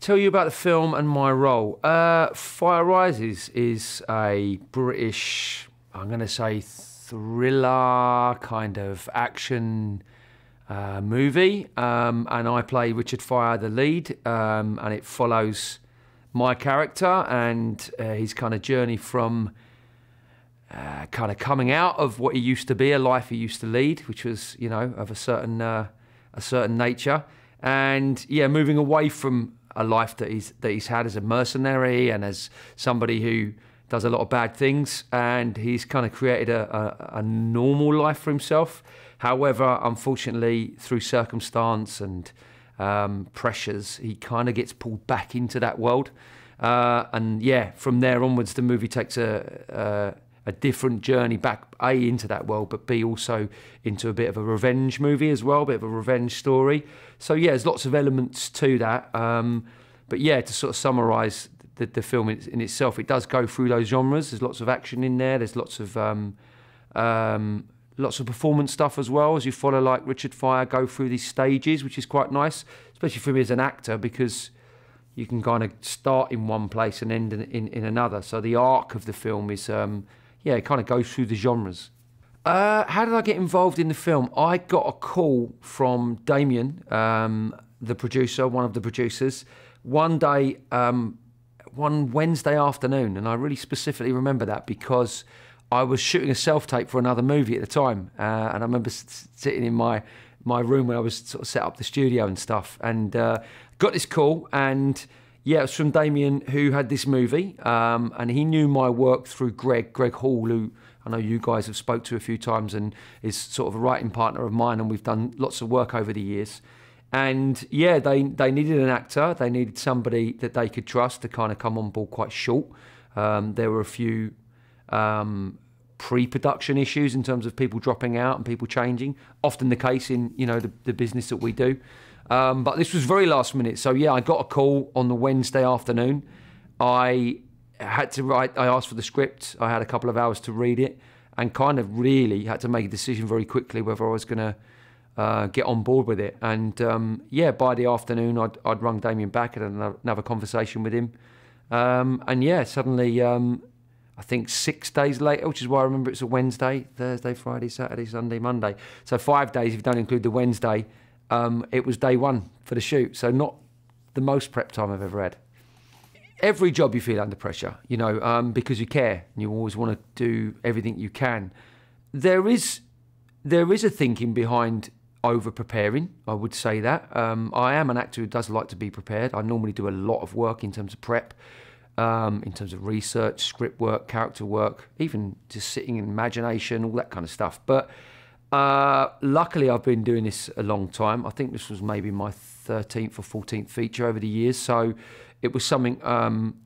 Tell you about the film and my role. Uh, Fyre Rises is a British, I'm going to say, thriller kind of action uh, movie, um, and I play Richard Fyre, the lead, um, and it follows my character and uh, his kind of journey from uh, kind of coming out of what he used to be, a life he used to lead, which was you know of a certain uh, a certain nature, and yeah, moving away from a life that he's that he's had as a mercenary and as somebody who does a lot of bad things, and he's kind of created a, a, a normal life for himself. However, unfortunately, through circumstance and um, pressures, he kind of gets pulled back into that world. Uh, and yeah, from there onwards, the movie takes a, a, a different journey back a into that world, but b also into a bit of a revenge movie as well, a bit of a revenge story. So yeah, there's lots of elements to that. Um, but yeah, to sort of summarise the, the film in, in, itself, it does go through those genres. There's lots of action in there. There's lots of um, um, lots of performance stuff as well as you follow like Richard Fyre go through these stages, which is quite nice, especially for me as an actor because you can kind of start in one place and end in, in, in another. So the arc of the film is, um, yeah, it kind of goes through the genres. Uh, how did I get involved in the film? I got a call from Damien, um, the producer, one of the producers, one day, um, one Wednesday afternoon, and I really specifically remember that because I was shooting a self tape for another movie at the time, uh, and I remember sitting in my my room where I was sort of set up the studio and stuff, and uh, got this call, and yeah, it was from Damien who had this movie, um, and he knew my work through Greg, Greg Hall, who I know you guys have spoke to a few times, and is sort of a writing partner of mine, and we've done lots of work over the years. And yeah, they they needed an actor. They needed somebody that they could trust to kind of come on board quite short. Um, there were a few um, pre-production issues in terms of people dropping out and people changing. Often the case in you know the, the business that we do. Um, but this was very last minute. So yeah, I got a call on the Wednesday afternoon. I had to write. I asked for the script. I had a couple of hours to read it, and kind of really had to make a decision very quickly whether I was going to uh, get on board with it. And um, yeah, by the afternoon, I'd, I'd rung Damien back and another, another conversation with him. Um, and yeah, suddenly um, I think six days later, which is why I remember it's a Wednesday, Thursday, Friday, Saturday, Sunday, Monday. So five days, if you don't include the Wednesday, um, it was day one for the shoot. So not the most prep time I've ever had. Every job you feel under pressure, you know, um, because you care and you always want to do everything you can. There is, there is a thinking behind over preparing. I would say that. Um, I am an actor who does like to be prepared. I normally do a lot of work in terms of prep um, in terms of research, script work, character work, even just sitting in imagination, all that kind of stuff. But uh, luckily, I've been doing this a long time. I think this was maybe my 13th or 14th feature over the years. So it was something um,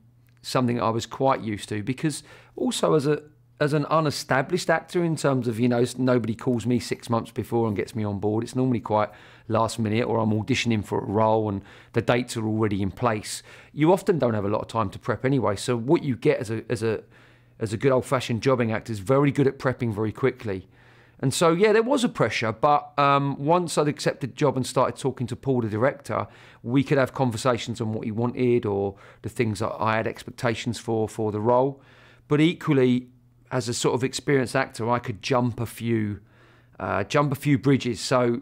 something I was quite used to because also as a as an unestablished actor in terms of you know nobody calls me six months before and gets me on board. It's normally quite last minute, or I'm auditioning for a role and the dates are already in place. You often don't have a lot of time to prep anyway. So what you get as a as a as a good old fashioned jobbing actor is very good at prepping very quickly. And so, yeah, there was a pressure, but um, once I'd accepted the job and started talking to Paul, the director, we could have conversations on what he wanted or the things that I had expectations for for the role. But equally, as a sort of experienced actor, I could jump a few, uh, jump a few bridges. So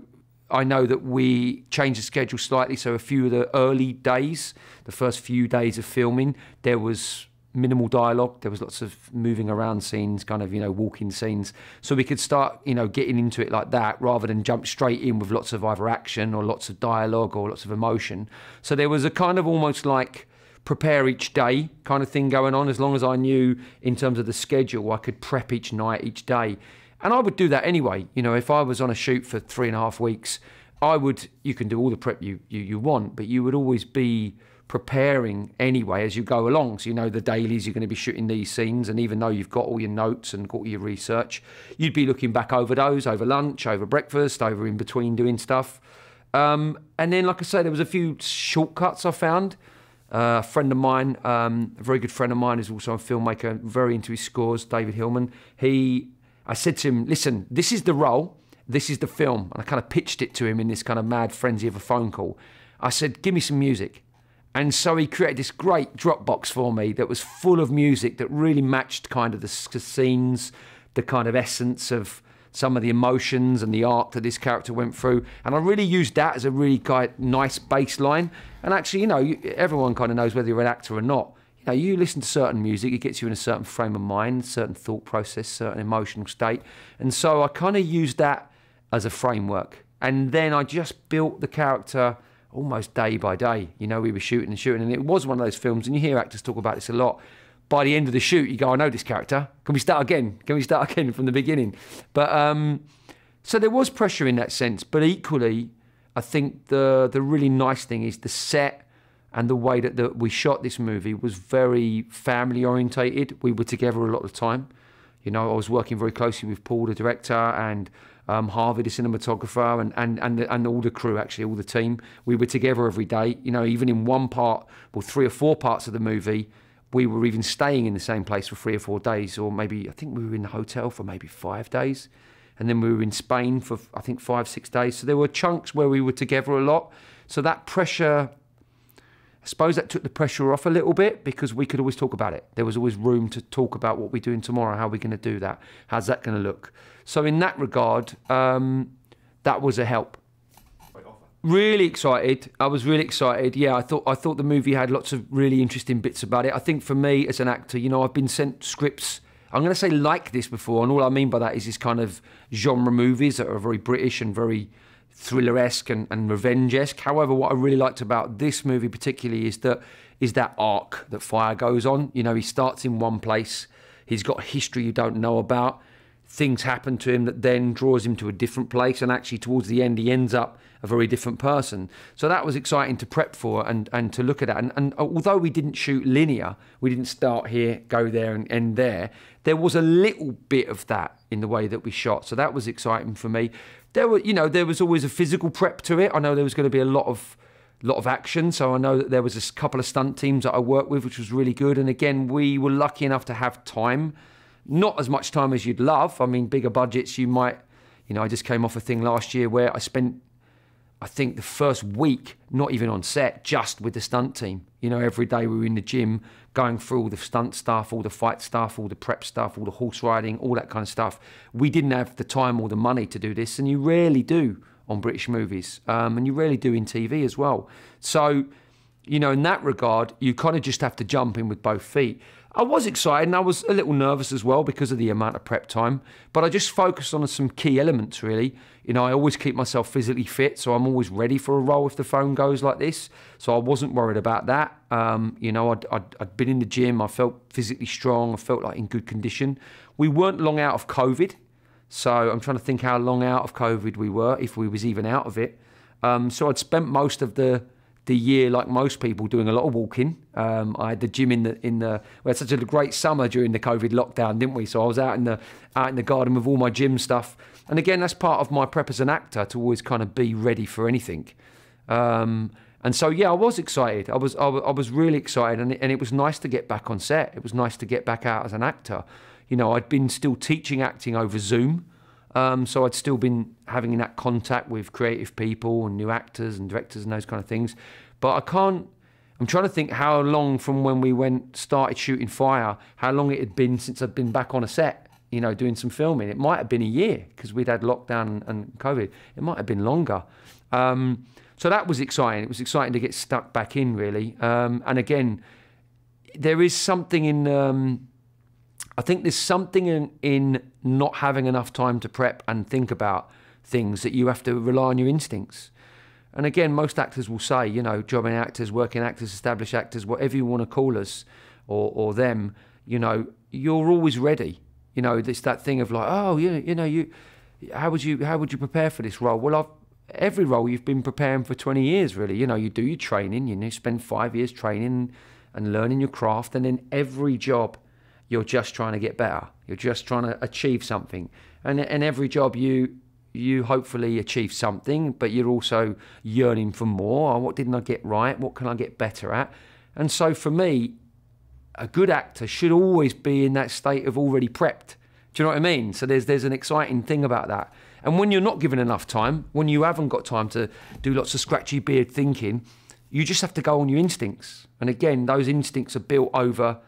I know that we changed the schedule slightly. So a few of the early days, the first few days of filming, there was minimal dialogue. There was lots of moving around scenes, kind of you know walking scenes. So we could start you know getting into it like that rather than jump straight in with lots of either action or lots of dialogue or lots of emotion. So there was a kind of almost like prepare each day kind of thing going on. As long as I knew in terms of the schedule, I could prep each night, each day. And I would do that anyway. You know, if I was on a shoot for three and a half weeks, I would, you can do all the prep you, you, you want, but you would always be preparing anyway as you go along. So you know the dailies you're going to be shooting these scenes, and even though you've got all your notes and got all your research, you'd be looking back over those over lunch, over breakfast, over in between doing stuff. Um, and then, like I say, there was a few shortcuts I found. Uh, a friend of mine, um, a very good friend of mine, is also a filmmaker, very into his scores, David Hillman. He, I said to him, listen, this is the role, this is the film. And I kind of pitched it to him in this kind of mad frenzy of a phone call. I said, give me some music. And so he created this great Dropbox for me that was full of music that really matched kind of the scenes, the kind of essence of some of the emotions and the arc that this character went through. And I really used that as a really quite nice baseline. And actually, you know, everyone kind of knows whether you're an actor or not. You know, you listen to certain music, it gets you in a certain frame of mind, certain thought process, certain emotional state. And so I kind of used that as a framework. And then I just built the character almost day by day. You know, we were shooting and shooting, and it was one of those films, and you hear actors talk about this a lot. By the end of the shoot, you go, I know this character. Can we start again? Can we start again from the beginning? But um, so there was pressure in that sense, but equally, I think the the really nice thing is the set and the way that the, we shot this movie was very family orientated. We were together a lot of the time. You know, I was working very closely with Paul, the director, and um, Harvey, the cinematographer, and and and, the, and all the crew, actually, all the team. We were together every day. You know, even in one part, well, three or four parts of the movie, we were even staying in the same place for three or four days, or maybe I think we were in the hotel for maybe five days, and then we were in Spain for I think five six days. So there were chunks where we were together a lot. So that pressure. I suppose that took the pressure off a little bit because we could always talk about it. There was always room to talk about what we're doing tomorrow, how we're going to do that, how's that going to look. So in that regard, um, that was a help. Really excited. I was really excited. Yeah, I thought I thought the movie had lots of really interesting bits about it. I think for me as an actor, you know, I've been sent scripts. I'm going to say like this before, and all I mean by that is this kind of genre movies that are very British and very thriller-esque and, and revenge-esque. However, what I really liked about this movie particularly is that is that arc that Fyre goes on. You know, he starts in one place. He's got history you don't know about things happen to him that then draws him to a different place and actually towards the end he ends up a very different person so that was exciting to prep for and, and to look at that and, and uh, although we didn't shoot linear we didn't start here go there and end there there was a little bit of that in the way that we shot so that was exciting for me there were you know there was always a physical prep to it. I know there was going to be a lot of lot of action so i know that there was a couple of stunt teams that i worked with which was really good. And again we were lucky enough to have time. Not as much time as you'd love. I mean, bigger budgets, you might, you know, I just came off a thing last year where I spent, I think, the first week not even on set, just with the stunt team. You know, every day we were in the gym going through all the stunt stuff, all the fight stuff, all the prep stuff, all the horse riding, all that kind of stuff. We didn't have the time or the money to do this, and you rarely do on British movies, um, and you rarely do in TV as well. So, you know, in that regard, you kind of just have to jump in with both feet. I was excited and I was a little nervous as well because of the amount of prep time, but I just focused on some key elements really. You know, I always keep myself physically fit, so I'm always ready for a role if the phone goes like this. So I wasn't worried about that. Um, you know, I'd, I'd, I'd been in the gym, I felt physically strong, I felt like in good condition. We weren't long out of COVID, so I'm trying to think how long out of COVID we were, if we was even out of it. Um, so I'd spent most of the the year, like most people, doing a lot of walking. Um, I had the gym in the in the. We had such a great summer during the COVID lockdown, didn't we? So I was out in the out in the garden with all my gym stuff. And again, that's part of my prep as an actor to always kind of be ready for anything. Um, and so yeah, I was excited. I was I, I was really excited, and it, and it was nice to get back on set. It was nice to get back out as an actor. You know, I'd been still teaching acting over Zoom. Um, so I'd still been having that contact with creative people and new actors and directors and those kind of things. But I can't. I'm trying to think how long from when we went started shooting Fyre, how long it had been since I'd been back on a set. You know, doing some filming. It might have been a year because we'd had lockdown and COVID. It might have been longer. Um, so that was exciting. It was exciting to get stuck back in, really. Um, and again, there is something in um, I think there's something in, in not having enough time to prep and think about things that you have to rely on your instincts. And again, most actors will say, you know, jobbing actors, working actors, established actors, whatever you want to call us or, or them, you know, you're always ready. You know, it's that thing of like, oh, you, you know, you, how would you, how would you prepare for this role? Well, I've, every role you've been preparing for 20 years, really. You know, you do your training, you know, spend five years training and learning your craft, and then every job you're just trying to get better. You're just trying to achieve something. And in every job you you hopefully achieve something, but you're also yearning for more. Oh, what didn't I get right? What can I get better at? And so for me, a good actor should always be in that state of already prepped. Do you know what I mean? So there's there's an exciting thing about that. And when you're not given enough time, when you haven't got time to do lots of scratchy beard thinking, you just have to go on your instincts. And again, those instincts are built over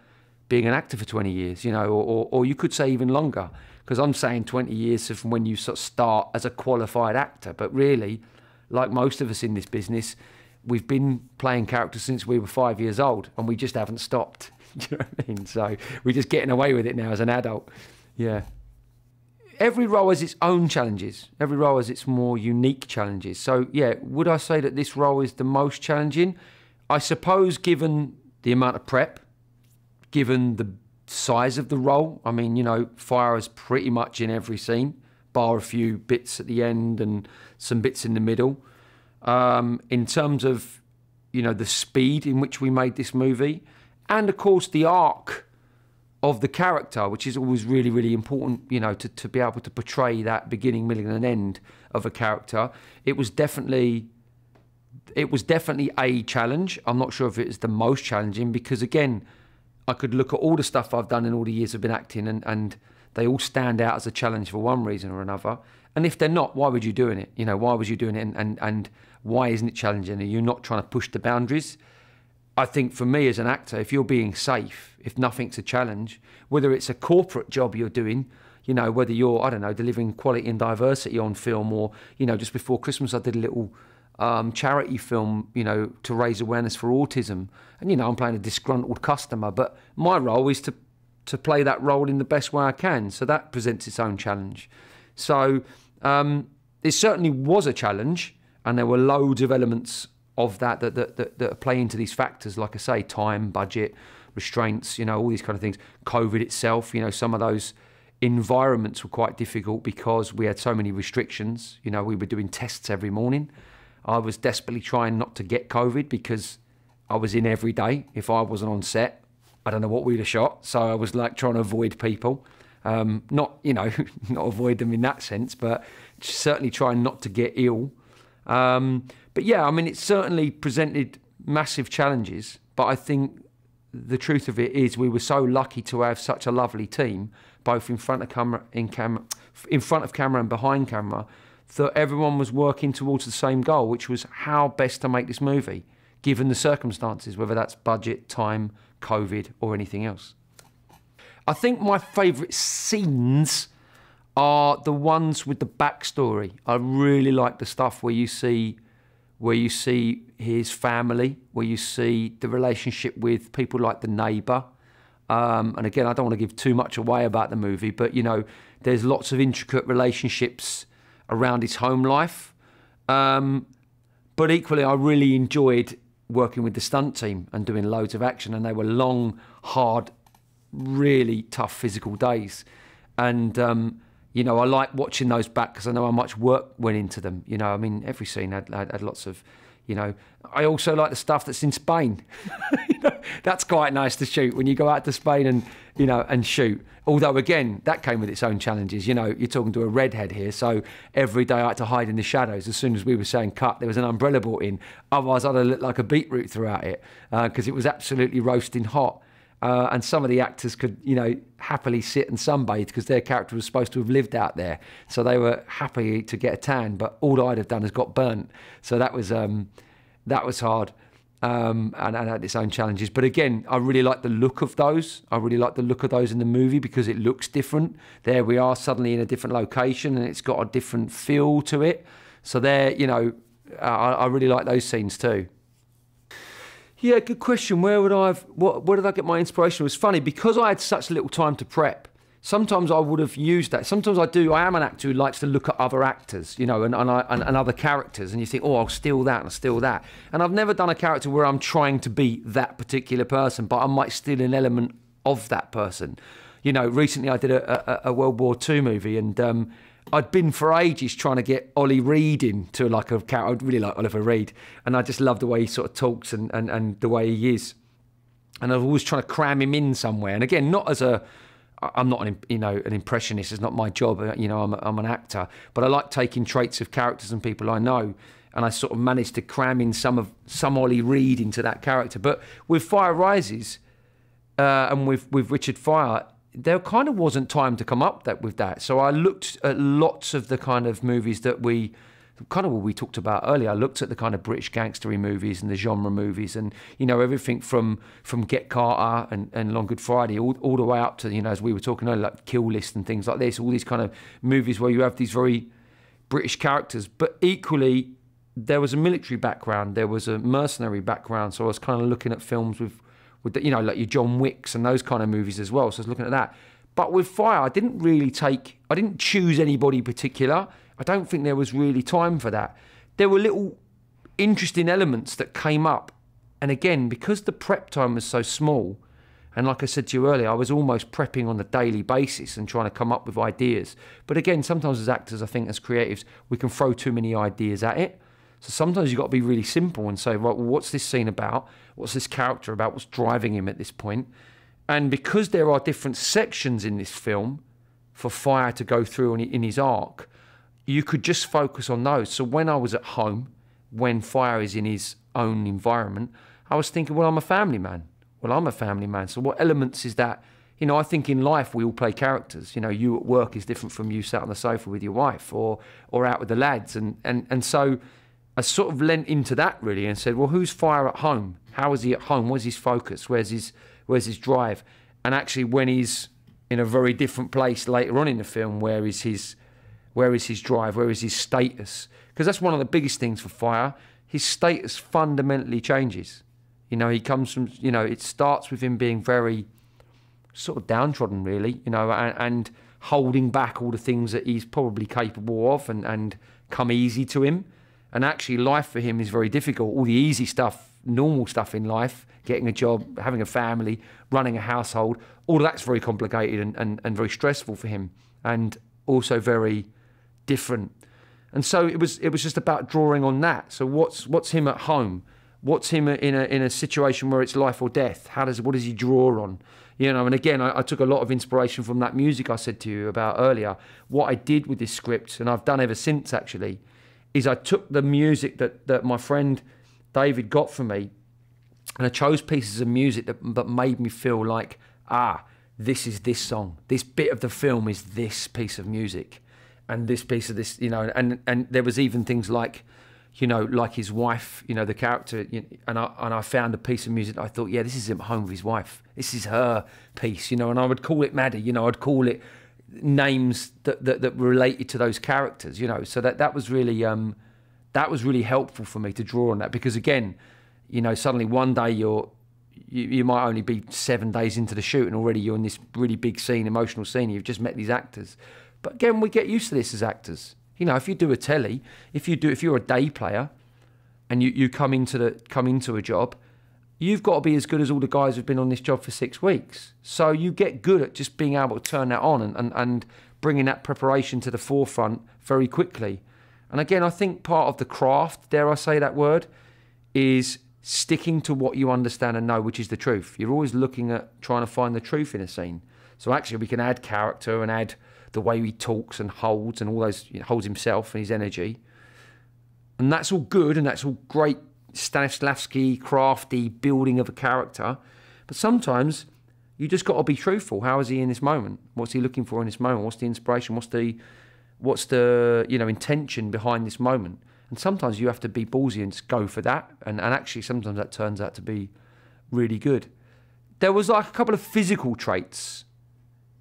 being an actor for 20 years, you know, or, or, or you could say even longer, because I'm saying 20 years from when you sort of start as a qualified actor. But really, like most of us in this business, we've been playing characters since we were five years old and we just haven't stopped. Do you know what I mean? So we're just getting away with it now as an adult. Yeah. Every role has its own challenges. Every role has its more unique challenges. So, yeah, would I say that this role is the most challenging? I suppose, given the amount of prep, given the size of the role. I mean, you know, Fyre is pretty much in every scene, bar a few bits at the end and some bits in the middle. Um, in terms of, you know, the speed in which we made this movie, and of course the arc of the character, which is always really, really important, you know, to, to be able to portray that beginning, middle, and end of a character. It was definitely it was definitely a challenge. I'm not sure if it was the most challenging because again, I could look at all the stuff I've done in all the years I've been acting and, and they all stand out as a challenge for one reason or another. And if they're not, why would you doing it? You know, why was you doing it and, and, and why isn't it challenging? Are you not trying to push the boundaries? I think for me as an actor, if you're being safe, if nothing's a challenge, whether it's a corporate job you're doing, you know, whether you're, I don't know, delivering quality and diversity on film or, you know, just before Christmas I did a little um, charity film, you know, to raise awareness for autism. And, you know, I'm playing a disgruntled customer, but my role is to, to play that role in the best way I can. So that presents its own challenge. So um, it certainly was a challenge, and there were loads of elements of that that, that, that, that play into these factors, like I say, time, budget, restraints, you know, all these kind of things. COVID itself, you know, some of those environments were quite difficult because we had so many restrictions. You know, we were doing tests every morning. I was desperately trying not to get COVID because I was in every day. If I wasn't on set, I don't know what we'd have shot. So I was like trying to avoid people. Um, not, you know, not avoid them in that sense, but certainly trying not to get ill. Um, but yeah, I mean, it certainly presented massive challenges. But I think the truth of it is, we were so lucky to have such a lovely team, both in front of camera, in camera, in front of camera and behind camera, that everyone was working towards the same goal, which was how best to make this movie, given the circumstances, whether that's budget, time, COVID, or anything else. I think my favourite scenes are the ones with the backstory. I really like the stuff where you see where you see his family, where you see the relationship with people like the neighbour. Um, and again, I don't want to give too much away about the movie, but you know, there's lots of intricate relationships around his home life. Um, but equally, I really enjoyed working with the stunt team and doing loads of action, and they were long, hard, really tough physical days. And um, you know, I like watching those back because I know how much work went into them. You know, I mean, every scene had, had, had lots of, you know, I also like the stuff that's in Spain. you know, that's quite nice to shoot when you go out to Spain and, you know, and shoot. Although, again, that came with its own challenges. You know, you're talking to a redhead here, so every day I had to hide in the shadows. As soon as we were saying cut, there was an umbrella brought in. Otherwise, I'd have looked like a beetroot throughout it because uh, it was absolutely roasting hot. Uh, and some of the actors could, you know, happily sit and sunbathe because their character was supposed to have lived out there. So they were happy to get a tan, but all I'd have done is got burnt. So that was um, that was hard. Um, and, and had its own challenges. But again, I really like the look of those. I really like the look of those in the movie because it looks different. There we are suddenly in a different location and it's got a different feel to it. So there, you know, I, I really like those scenes too. Yeah, good question. Where would I have, what, where did I get my inspiration? It was funny because I had such little time to prep. Sometimes I would have used that. Sometimes I do. I am an actor who likes to look at other actors, you know, and, and, I, and, and other characters, and you think, oh, I'll steal that and steal that. And I've never done a character where I'm trying to be that particular person, but I might steal an element of that person. You know, recently I did a, a, a World War II movie, and um, I'd been for ages trying to get Ollie Reed into like a character. I really like Oliver Reed, and I just love the way he sort of talks and, and, and the way he is. And I've always trying to cram him in somewhere. And again, not as a, I'm not an you know an impressionist. It's not my job. Uh, you know, I'm, I'm an actor, but I like taking traits of characters and people I know, and I sort of managed to cram in some of some Ollie Reed into that character. But with Fyre Rises, uh, and with with Richard Fyre, there kind of wasn't time to come up that with that. So I looked at lots of the kind of movies that we kind of what we talked about earlier. I looked at the kind of British gangstery movies and the genre movies, and you know everything from from Get Carter and, and Long Good Friday all, all the way up to you know as we were talking earlier, like Kill List and things like this. All these kind of movies where you have these very British characters, but equally there was a military background, there was a mercenary background. So I was kind of looking at films with with the, you know like your John Wicks and those kind of movies as well. So I was looking at that. But with Fyre, I didn't really take, I didn't choose anybody particular. I don't think there was really time for that. There were little interesting elements that came up. And again, because the prep time was so small, and like I said to you earlier, I was almost prepping on a daily basis and trying to come up with ideas. But again, sometimes as actors, I think as creatives, we can throw too many ideas at it. So sometimes you've got to be really simple and say, right, well, what's this scene about? What's this character about? What's driving him at this point? And because there are different sections in this film for Fyre to go through in his arc, you could just focus on those. So when I was at home, when Fyre is in his own environment, I was thinking, well, I'm a family man. Well, I'm a family man. So what elements is that? You know, I think in life we all play characters. You know, you at work is different from you sat on the sofa with your wife or or out with the lads. And and and so I sort of lent into that really and said, well, who's Fyre at home? How is he at home? Where's his focus? Where's his where's his drive? And actually, when he's in a very different place later on in the film, where is his where is his drive? Where is his status? Because that's one of the biggest things for Fyre. His status fundamentally changes. You know, he comes from, you know, it starts with him being very sort of downtrodden, really, you know, and, and holding back all the things that he's probably capable of and, and come easy to him. And actually, life for him is very difficult. All the easy stuff, normal stuff in life, getting a job, having a family, running a household, all that's very complicated and, and, and very stressful for him. And also very different. And so it was it was just about drawing on that. So what's what's him at home? What's him in a in a situation where it's life or death? How does what does he draw on? You know, and again, I, I, took a lot of inspiration from that music I said to you about earlier. What I did with this script, and I've done ever since actually, is I took the music that that my friend David got for me, and I chose pieces of music that that made me feel like ah, this is this song. This bit of the film is this piece of music and this piece of this, you know, and and there was even things like, you know, like his wife, you know, the character, you know, and I and I found a piece of music. I thought, yeah, this is him home with his wife. This is her piece, you know, and I would call it Maddie, you know, I'd call it names that that, that related to those characters, you know. So that that was really um, that was really helpful for me to draw on that because again, you know, suddenly one day you're you, you, might only be seven days into the shoot and already you're in this really big scene, emotional scene. You've just met these actors. But again, we get used to this as actors. You know, if you do a telly, if you do, if you're a day player, and you, you come into the come into a job, you've got to be as good as all the guys who've been on this job for six weeks. So you get good at just being able to turn that on and, and, and bringing that preparation to the forefront very quickly. And again, I think part of the craft, dare I say that word, is sticking to what you understand and know, which is the truth. You're always looking at trying to find the truth in a scene. So actually, we can add character and add the way he talks and holds and all those you know, holds himself and his energy. And that's all good and that's all great Stanislavski, crafty building of a character. But sometimes you just got to be truthful. How is he in this moment? What's he looking for in this moment? What's the inspiration? What's the what's the you know intention behind this moment? And sometimes you have to be ballsy and just go for that. And, and actually, sometimes that turns out to be really good. There was like a couple of physical traits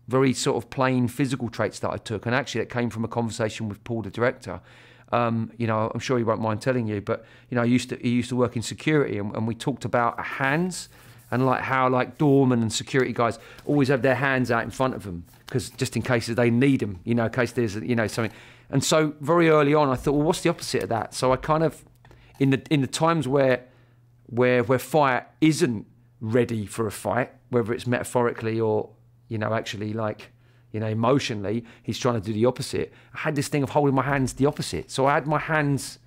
very sort of plain physical traits that I took. And actually, it came from a conversation with Paul, the director. Um, you know, I'm sure he won't mind telling you, but you know, used to he used to work in security, and, and we talked about hands and like how like doormen and security guys always have their hands out in front of them because just in case they need them, you know, in case there's you know something. And so very early on, I thought, well, what's the opposite of that? So I kind of in the in the times where where where Fyre isn't ready for a fight, whether it's metaphorically or you know, actually like, you know, emotionally, he's trying to do the opposite. I had this thing of holding my hands the opposite. So I had my hands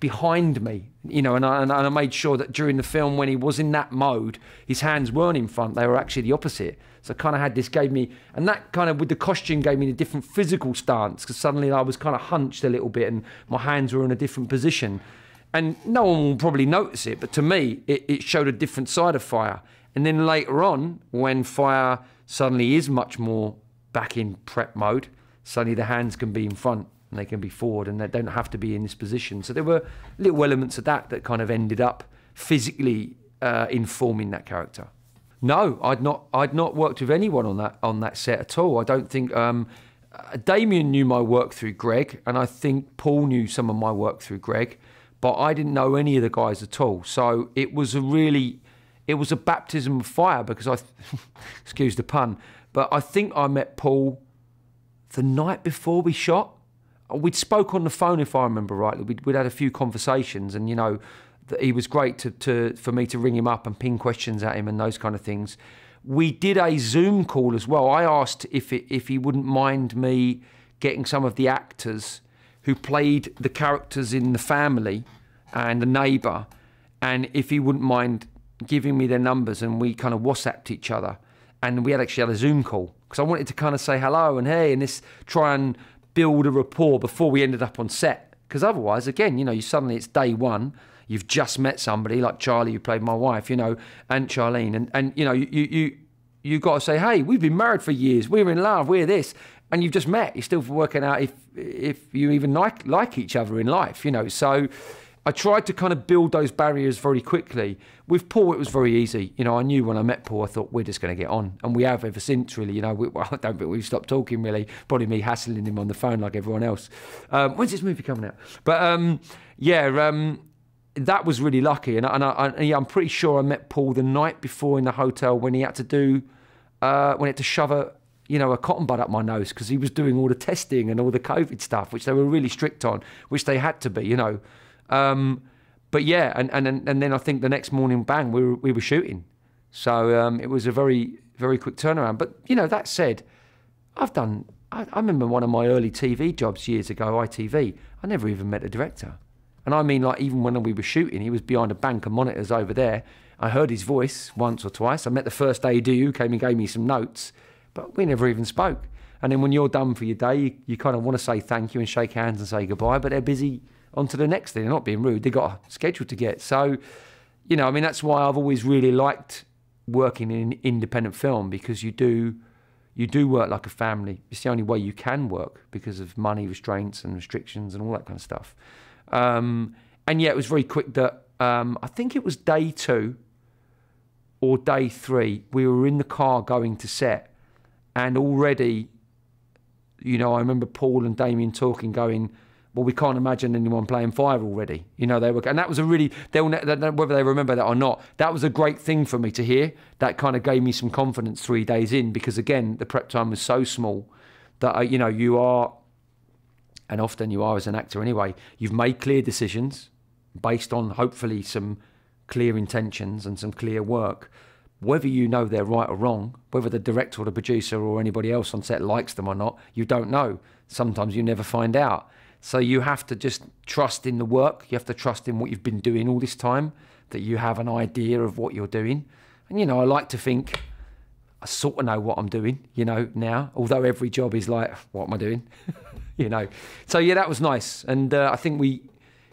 behind me, you know, and I, and I made sure that during the film, when he was in that mode, his hands weren't in front, they were actually the opposite. So I kind of had this, gave me, and that kind of with the costume gave me a different physical stance because suddenly I was kind of hunched a little bit and my hands were in a different position. And no one will probably notice it, but to me, it, it showed a different side of Fyre. And then later on, when Fyre suddenly is much more back in prep mode, suddenly the hands can be in front and they can be forward and they don't have to be in this position. So there were little elements of that that kind of ended up physically uh, informing that character. No, I'd not. I'd not worked with anyone on that on that set at all. I don't think. Um, uh, Damien knew my work through Greg, and I think Paul knew some of my work through Greg, but I didn't know any of the guys at all. So it was a really, it was a baptism of fire because I, excuse the pun, but I think I met Paul the night before we shot. We'd spoke on the phone, if I remember rightly. We'd, we'd had a few conversations, and you know, he was great to, to for me to ring him up and ping questions at him and those kind of things. We did a Zoom call as well. I asked if it, if he wouldn't mind me getting some of the actors who played the characters in the family and the neighbour, and if he wouldn't mind giving me their numbers, and we kind of WhatsApped each other, and we had actually had a Zoom call because I wanted to kind of say hello and hey, and this try and build a rapport before we ended up on set. Because otherwise, again, you know, you suddenly it's day one you've just met somebody like Charlie, who played my wife, you know, and Charlene, and and you know, you you you got to say, hey, we've been married for years, we're in love, we're this, and you've just met. You're still working out if if you even like like each other in life, you know. So. I tried to kind of build those barriers very quickly. With Paul, it was very easy. You know, I knew when I met Paul, I thought we're just going to get on, and we have ever since. Really, you know, we, well, I don't think we've stopped talking. Really, probably me hassling him on the phone like everyone else. Um, when's this movie coming out? But um, yeah, um, that was really lucky. And, and, I, and yeah, I'm pretty sure I met Paul the night before in the hotel when he had to do, uh, when he had to shove a, you know, a cotton bud up my nose because he was doing all the testing and all the COVID stuff, which they were really strict on, which they had to be, you know. Um, but yeah, and, and and then I think the next morning, bang, we were, we were shooting. So um, it was a very very quick turnaround. But you know, that said, I've done. I, I remember one of my early TV jobs years ago, ITV. I never even met a director. And I mean, like, even when we were shooting, he was behind a bank of monitors over there. I heard his voice once or twice. I met the first AD who came and gave me some notes, but we never even spoke. And then when you're done for your day, you, you kind of want to say thank you and shake hands and say goodbye, but they're busy on to the next thing. They're not being rude. They've got a schedule to get. So, you know, I mean, that's why I've always really liked working in independent film because you do you do work like a family. It's the only way you can work because of money restraints and restrictions and all that kind of stuff. Um, and yeah, it was very quick that um, I think it was day two or day three. We were in the car going to set, and already, you know, I remember Paul and Damien talking, going, "Well, we can't imagine anyone playing Fyre already." You know, they were, and that was a really, they'll whether they remember that or not. That was a great thing for me to hear. That kind of gave me some confidence three days in because again, the prep time was so small that uh, you know you are and often you are as an actor anyway, you've made clear decisions based on hopefully some clear intentions and some clear work. Whether you know they're right or wrong, whether the director or the producer or anybody else on set likes them or not, you don't know. Sometimes you never find out. So you have to just trust in the work. You have to trust in what you've been doing all this time, that you have an idea of what you're doing. And, you know, I like to think I sort of know what I'm doing, you know, now, although every job is like, what am I doing? you know. So yeah, that was nice, and uh, I think we,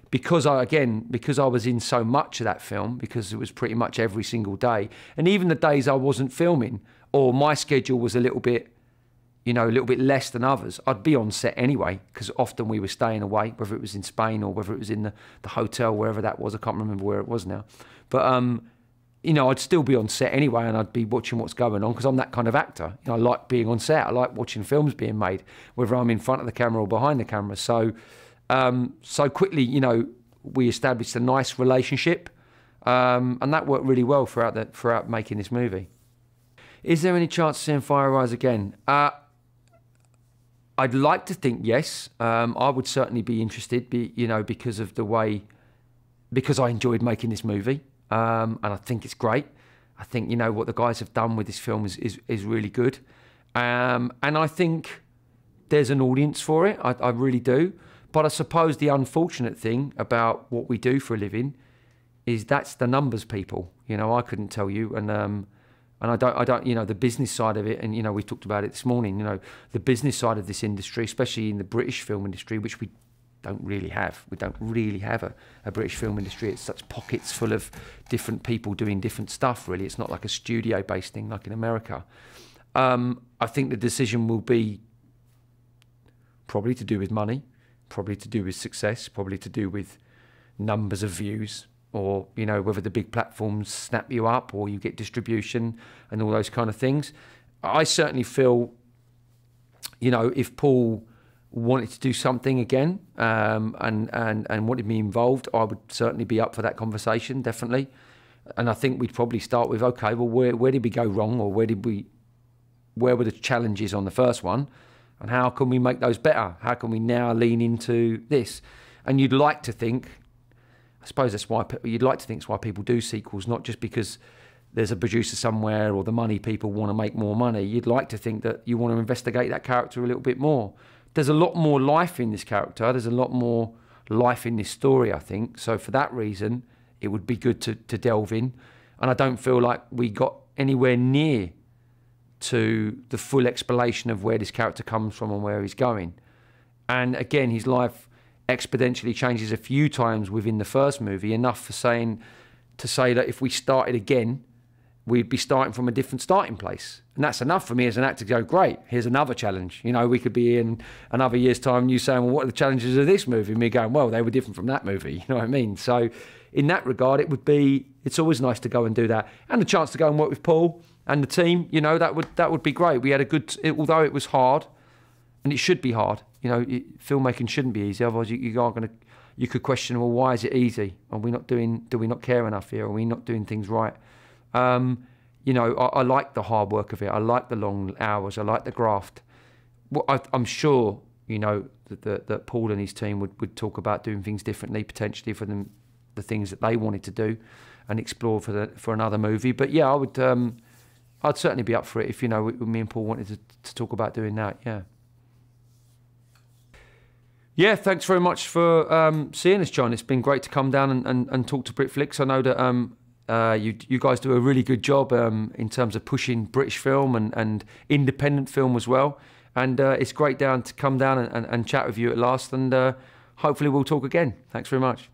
because I again because I was in so much of that film because it was pretty much every single day, and even the days I wasn't filming or my schedule was a little bit, you know, a little bit less than others, I'd be on set anyway because often we were staying away, whether it was in Spain or whether it was in the, the hotel wherever that was. I can't remember where it was now, but um, you know, I'd still be on set anyway and I'd be watching what's going on because I'm that kind of actor. You know, I like being on set. I like watching films being made, whether I'm in front of the camera or behind the camera. So, um, so quickly, you know, we established a nice relationship, um, and that worked really well throughout the, throughout making this movie. Is there any chance of seeing Fyre Rise again? Uh, I'd like to think yes. Um, I would certainly be interested, be, you know, because of the way, because I enjoyed making this movie um, and I think it's great. I think you know what the guys have done with this film is is, is really good, um, and I think there's an audience for it. I, I, really do. But I suppose the unfortunate thing about what we do for a living is that's the numbers people. You know, I couldn't tell you, and um, and I don't, I don't, you know, the business side of it, and you know, we talked about it this morning. You know, the business side of this industry, especially in the British film industry, which we don't really have. We don't really have a, a British film industry. It's such pockets full of different people doing different stuff, really. It's not like a studio based thing like in America. Um, I think the decision will be probably to do with money. probably to do with success, probably to do with numbers of views, or you know whether the big platforms snap you up or you get distribution and all those kind of things. I certainly feel, you know, if Paul wanted to do something again um, and and and wanted me involved, I would certainly be up for that conversation, definitely. And I think we'd probably start with okay, well, where where did we go wrong, or where did we, where were the challenges on the first one, and how can we make those better? How can we now lean into this? And you'd like to think, I suppose that's why you'd like to think it's why people do sequels, not just because there's a producer somewhere or the money people want to make more money. You'd like to think that you want to investigate that character a little bit more there's a lot more life in this character. There's a lot more life in this story, I think. So for that reason, it would be good to, to delve in. And I don't feel like we got anywhere near to the full explanation of where this character comes from and where he's going. And again, his life exponentially changes a few times within the first movie, enough for saying to say that if we started again, we'd be starting from a different starting place. And that's enough for me as an actor to go, great, here's another challenge. You know, we could be in another year's time, and you saying, well, what are the challenges of this movie? And me going, well, they were different from that movie. You know what I mean? So, in that regard, it would be, it's always nice to go and do that. And the chance to go and work with Paul and the team, you know, that would, that would be great. We had a good, although it was hard, and it should be hard, you know, it, filmmaking shouldn't be easy. Otherwise, you, you are going to, you could question, well, why is it easy? Are we not doing, do we not care enough here? Are we not doing things right? Um, you know, I, I, like the hard work of it. I like the long hours. I like the graft. Well, I, am sure, you know, that, that, that, Paul and his team would, would talk about doing things differently, potentially for them, the things that they wanted to do and explore for the, for another movie. But yeah, I would, um, I'd certainly be up for it if, you know, me and Paul wanted to, to talk about doing that. Yeah. Yeah, thanks very much for um, seeing us, John. It's been great to come down and, and, and talk to BritFlicks. I know that um, uh, you you guys do a really good job um, in terms of pushing British film and, and independent film as well. And uh, it's great down to come down and, and, and, chat with you at last. And uh, hopefully we'll talk again. Thanks very much.